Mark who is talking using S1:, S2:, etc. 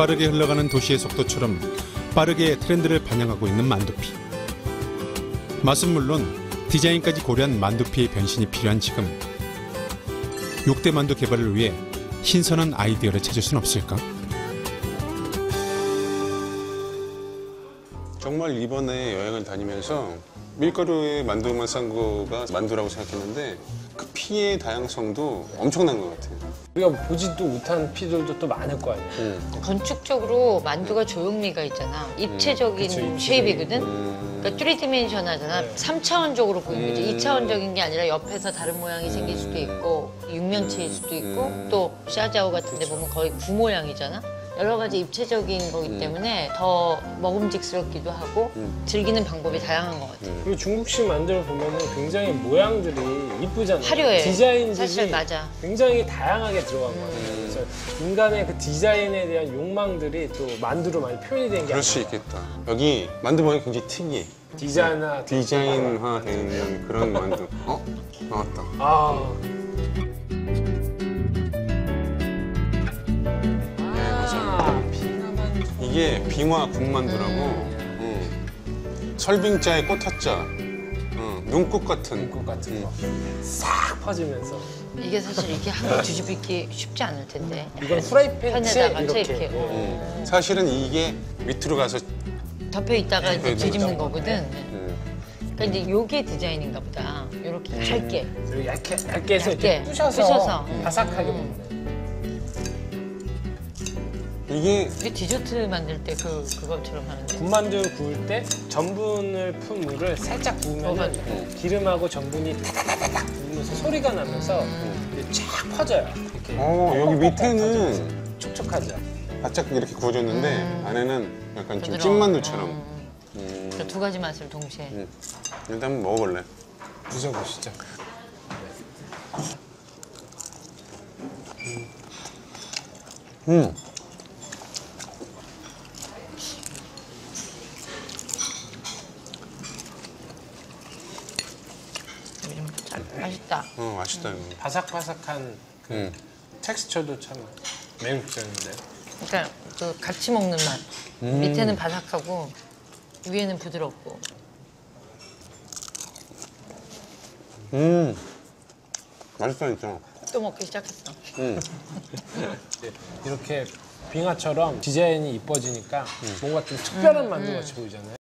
S1: 빠르게 흘러가는 도시의 속도처럼 빠르게 트렌드를 반영하고 있는 만두피. 맛은 물론 디자인까지 고려한 만두피의 변신이 필요한 지금. 6대 만두 개발을 위해 신선한 아이디어를 찾을 순 없을까?
S2: 정말 이번에 여행을 다니면서 밀가루에 만두만 싼 거가 만두라고 생각했는데 그 피의 다양성도 엄청난 것 같아요.
S3: 우리가 보지도 못한 피들도 또 많을 거 아니야.
S4: 건축적으로 만두가 조형미가 있잖아. 입체적인
S3: 그쵸, 입체적인.
S4: 쉐입이거든.
S2: 음,
S4: 그러니까 3디멘션하잖아.
S3: 네.
S4: 삼 3차원적으로 보이는 거지.
S2: 음.
S4: 2차원적인 게 아니라 옆에서 다른 모양이 생길 수도 있고 육면체일 수도 있고
S2: 음.
S4: 또 샤자오 같은 데 보면 거의 구 모양이잖아. 여러 가지 입체적인 거기
S2: 음.
S4: 때문에 더 먹음직스럽기도 하고
S2: 음.
S4: 즐기는 방법이 다양한 것 같아.
S3: 그리고 중국식 만두를 보면은 굉장히 모양들이 이쁘잖아요.
S4: 화려해.
S3: 디자인들이
S4: 사실 맞아.
S3: 굉장히 다양하게 들어간 것
S2: 음.
S3: 같아요. 그래서 인간의 그 디자인에 대한 욕망들이 또 만두로 많이 표현이 된게
S2: 그럴 수 있겠다. 여기 만두 모양이 굉장히 특이해.
S3: 디자인화
S2: 디자인화된 그런 만두. 어? 나왔다.
S3: 아, 아
S2: 게 빙화 국만두라고
S4: 음.
S2: 응. 설빙자의 꽃화자 응. 눈꽃 같은
S3: 것 같은
S2: 응.
S3: 거싹 퍼지면서
S4: 이게 사실 이렇게 한 번 뒤집기 쉽지 않을 텐데.
S3: 이건
S4: 팬에다가
S3: 이렇게,
S4: 채 이렇게.
S3: 예.
S2: 응. 사실은 이게 밑으로 가서
S4: 덮여 있다가 이제
S2: 네,
S4: 뒤집는
S2: 네.
S4: 거거든.
S2: 응.
S4: 그러니까 이제 요게 디자인인가 보다. 이렇게 얇게.
S3: 그리고 얇게 얇게 해서
S4: 얇게
S3: 이렇게 부셔서,
S4: 부셔서.
S3: 바삭하게
S4: 음.
S3: 먹는
S2: 이게
S4: 디저트 만들 때 그 그것처럼 하는데.
S3: 군만두 구울 때 전분을 푼 물을 살짝
S4: 어,
S3: 부으면
S4: 맞아.
S3: 기름하고 전분이 타다다닥 부으면서 소리가 나면서 이제 쫙 퍼져요. 이렇게
S2: 어, 여기 밑에는
S3: 촉촉하죠.
S2: 바짝 이렇게 구워졌는데
S4: 음.
S2: 안에는 약간 좀
S4: 부드러워.
S2: 찐만두처럼
S4: 음.
S2: 음.
S4: 그러니까 두 가지 맛을 동시에.
S2: 음. 일단 한번 먹어볼래?
S3: 드셔보시죠.
S2: 음.
S4: 맛있다.
S2: 어, 맛있다 이거
S3: 바삭바삭한 그
S2: 음.
S3: 텍스처도 참 매력적인데.
S4: 그러니까 그 같이 먹는 맛.
S2: 음.
S4: 밑에는 바삭하고 위에는 부드럽고.
S2: 음. 맛있다 진짜
S4: 또 먹기 시작했어.
S2: 음.
S3: 이렇게 빙하처럼 디자인이 이뻐지니까 뭔가 좀 특별한 만두 같이 보이잖아요.